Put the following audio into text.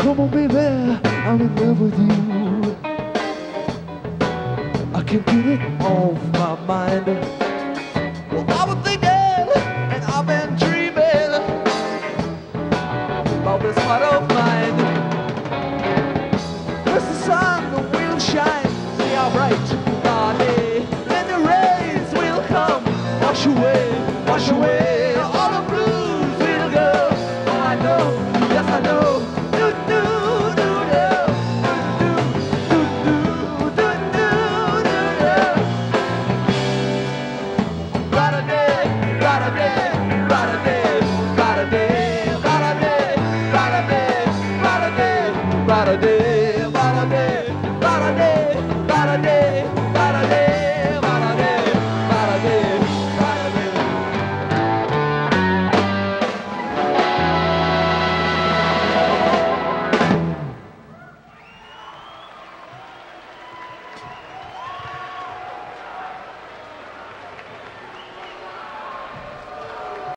Come on, baby, I'm in love with you. I can't get it off my mind. Well, I've been thinking, and I've been dreaming about this heart of mine. As the sun the will shine, see how bright, darling, Then the rays will come, wash away, wash away.